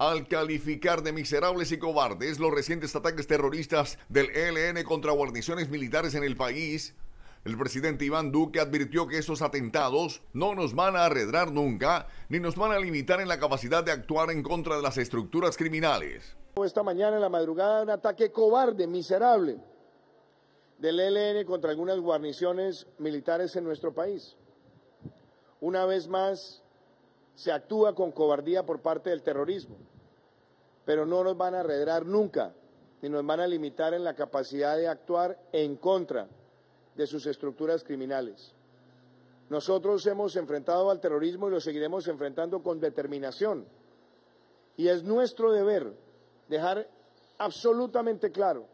al calificar de miserables y cobardes los recientes ataques terroristas del ELN contra guarniciones militares en el país, el presidente Iván Duque advirtió que esos atentados no nos van a arredrar nunca, ni nos van a limitar en la capacidad de actuar en contra de las estructuras criminales. Esta mañana en la madrugada un ataque cobarde, miserable, del ELN contra algunas guarniciones militares en nuestro país. Una vez más, se actúa con cobardía por parte del terrorismo, pero no nos van a arredrar nunca, ni nos van a limitar en la capacidad de actuar en contra de sus estructuras criminales. Nosotros hemos enfrentado al terrorismo y lo seguiremos enfrentando con determinación. Y es nuestro deber dejar absolutamente claro,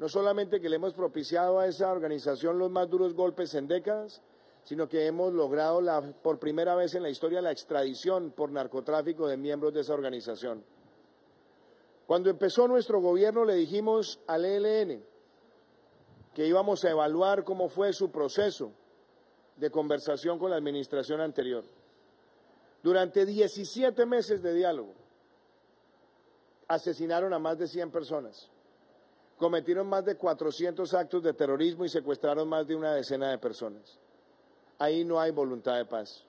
no solamente que le hemos propiciado a esa organización los más duros golpes en décadas, sino que hemos logrado por primera vez en la historia la extradición por narcotráfico de miembros de esa organización. Cuando empezó nuestro gobierno le dijimos al ELN que íbamos a evaluar cómo fue su proceso de conversación con la administración anterior. Durante 17 meses de diálogo, asesinaron a más de 100 personas, cometieron más de 400 actos de terrorismo y secuestraron más de una decena de personas ahí no hay voluntad de paz.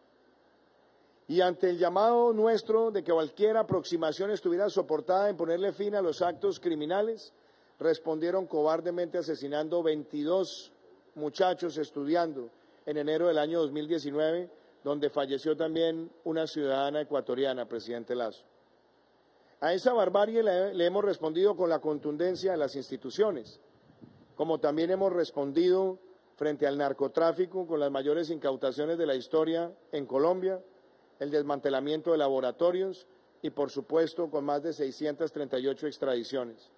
Y ante el llamado nuestro de que cualquier aproximación estuviera soportada en ponerle fin a los actos criminales, respondieron cobardemente asesinando 22 muchachos estudiando en enero del año 2019, donde falleció también una ciudadana ecuatoriana, presidente Lazo. A esa barbarie le, le hemos respondido con la contundencia de las instituciones, como también hemos respondido frente al narcotráfico con las mayores incautaciones de la historia en Colombia, el desmantelamiento de laboratorios y, por supuesto, con más de 638 extradiciones.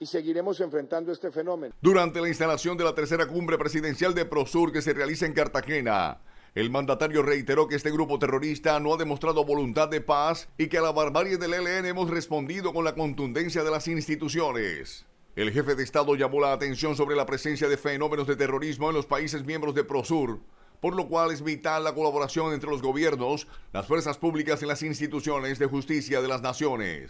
Y seguiremos enfrentando este fenómeno. Durante la instalación de la tercera cumbre presidencial de Prosur que se realiza en Cartagena, el mandatario reiteró que este grupo terrorista no ha demostrado voluntad de paz y que a la barbarie del ELN hemos respondido con la contundencia de las instituciones. El jefe de Estado llamó la atención sobre la presencia de fenómenos de terrorismo en los países miembros de Prosur, por lo cual es vital la colaboración entre los gobiernos, las fuerzas públicas y las instituciones de justicia de las naciones.